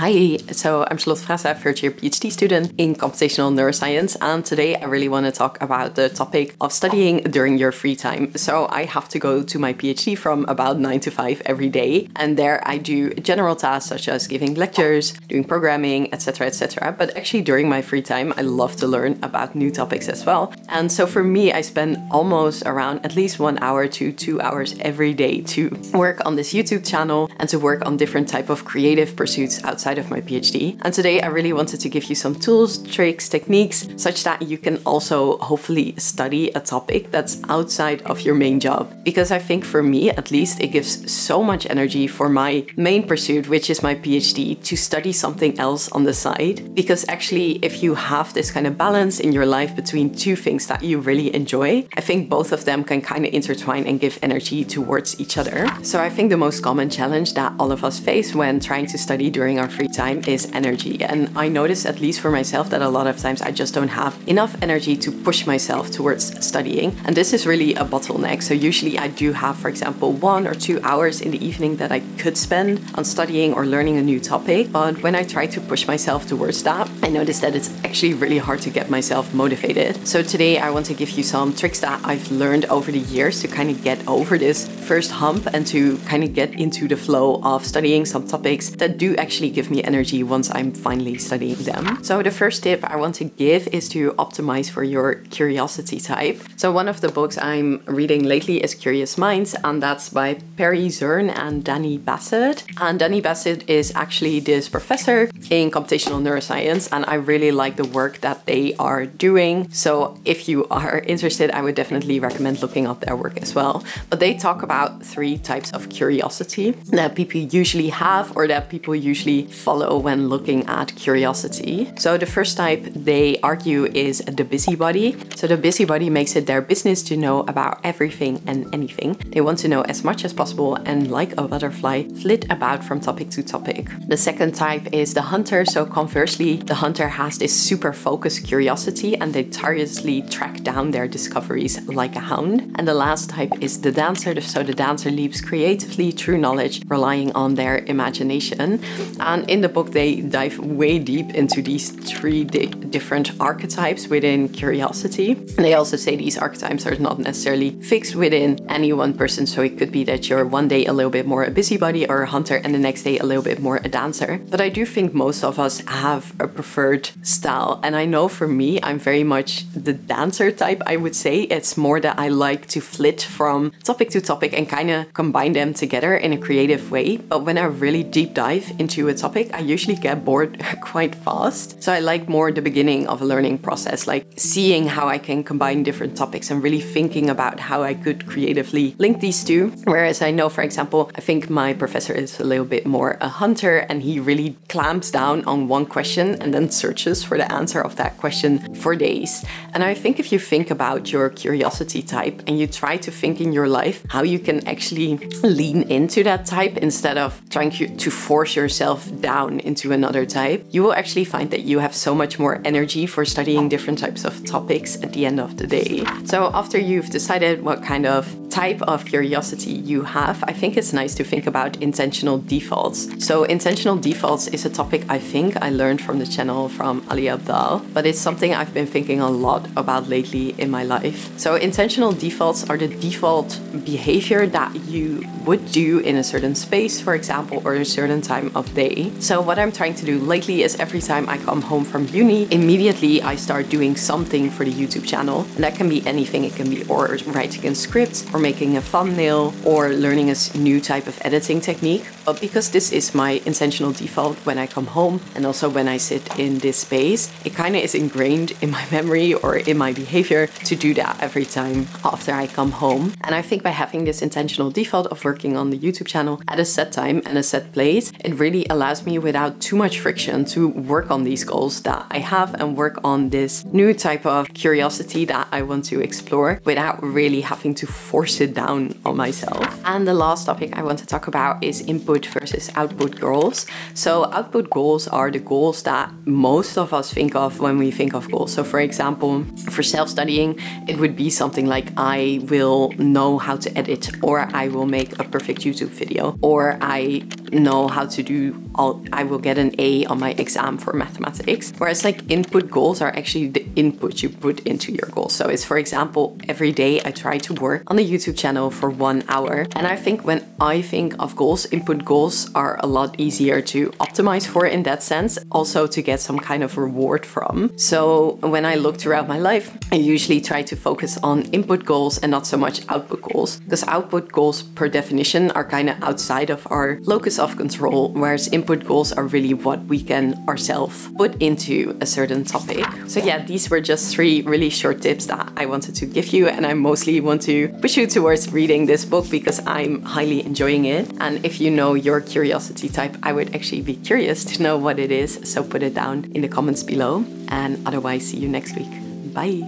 Hi, so I'm Charlotte Fraza, first year PhD student in computational neuroscience, and today I really want to talk about the topic of studying during your free time. So I have to go to my PhD from about 9 to 5 every day, and there I do general tasks such as giving lectures, doing programming, etc. etc. But actually, during my free time, I love to learn about new topics as well. And so for me, I spend almost around at least one hour to two hours every day to work on this YouTube channel and to work on different type of creative pursuits outside outside of my PhD. And today I really wanted to give you some tools, tricks, techniques, such that you can also hopefully study a topic that's outside of your main job. Because I think for me, at least, it gives so much energy for my main pursuit, which is my PhD, to study something else on the side. Because actually, if you have this kind of balance in your life between two things that you really enjoy, I think both of them can kind of intertwine and give energy towards each other. So I think the most common challenge that all of us face when trying to study during our free time is energy. And I notice, at least for myself, that a lot of times I just don't have enough energy to push myself towards studying. And this is really a bottleneck. So usually I do have, for example, one or two hours in the evening that I could spend on studying or learning a new topic. But when I try to push myself towards that, I notice that it's actually really hard to get myself motivated. So today I want to give you some tricks that I've learned over the years to kind of get over this first hump and to kind of get into the flow of studying some topics that do actually give me energy once I'm finally studying them. So the first tip I want to give is to optimize for your curiosity type. So one of the books I'm reading lately is Curious Minds and that's by Perry Zurn and Dani Bassett. And Dani Bassett is actually this professor in computational neuroscience and I really like the work that they are doing. So if you are interested, I would definitely recommend looking up their work as well. But they talk about three types of curiosity that people usually have or that people usually follow when looking at curiosity. So the first type they argue is the busybody. So the busybody makes it their business to know about everything and anything. They want to know as much as possible and like a butterfly, flit about from topic to topic. The second type is the hunter. So conversely, the hunter has this super focused curiosity and they tirelessly track down their discoveries like a hound. And the last type is the dancer. So the dancer leaps creatively through knowledge, relying on their imagination. And and in the book, they dive way deep into these three different archetypes within curiosity. And they also say these archetypes are not necessarily fixed within any one person. So it could be that you're one day a little bit more a busybody or a hunter, and the next day a little bit more a dancer. But I do think most of us have a preferred style. And I know for me, I'm very much the dancer type, I would say. It's more that I like to flit from topic to topic and kind of combine them together in a creative way. But when I really deep dive into a topic, I usually get bored quite fast. So I like more the beginning of a learning process, like seeing how I can combine different topics and really thinking about how I could creatively link these two. Whereas I know, for example, I think my professor is a little bit more a hunter and he really clamps down on one question and then searches for the answer of that question for days. And I think if you think about your curiosity type and you try to think in your life how you can actually lean into that type instead of trying to force yourself down into another type, you will actually find that you have so much more energy for studying different types of topics at the end of the day. So after you've decided what kind of type of curiosity you have, I think it's nice to think about intentional defaults. So intentional defaults is a topic I think I learned from the channel from Ali Abdaal, but it's something I've been thinking a lot about lately in my life. So intentional defaults are the default behavior that you would do in a certain space, for example, or a certain time of day. So what I'm trying to do lately is every time I come home from uni, immediately I start doing something for the YouTube channel. And that can be anything. It can be or writing a script or making a thumbnail or learning a new type of editing technique. But because this is my intentional default when I come home and also when I sit in this space, it kind of is ingrained in my memory or in my behavior to do that every time after I come home. And I think by having this intentional default of working on the YouTube channel at a set time and a set place, it really allows me without too much friction to work on these goals that I have and work on this new type of curiosity that I want to explore without really having to force sit down on myself. And the last topic I want to talk about is input versus output goals. So output goals are the goals that most of us think of when we think of goals. So for example, for self-studying, it would be something like I will know how to edit or I will make a perfect YouTube video or I know how to do all, I will get an A on my exam for mathematics. Whereas like input goals are actually the input you put into your goals. So it's for example, every day I try to work on the YouTube channel for one hour. And I think when I think of goals, input goals are a lot easier to optimize for in that sense, also to get some kind of reward from. So when I look throughout my life, I usually try to focus on input goals and not so much output goals. Because output goals per definition are kind of outside of our locus of control, whereas input goals are really what we can ourselves put into a certain topic. So yeah, these were just three really short tips that I wanted to give you and I mostly want to push you towards reading this book because I'm highly enjoying it. And if you know your curiosity type, I would actually be curious to know what it is. So put it down in the comments below and otherwise see you next week. Bye.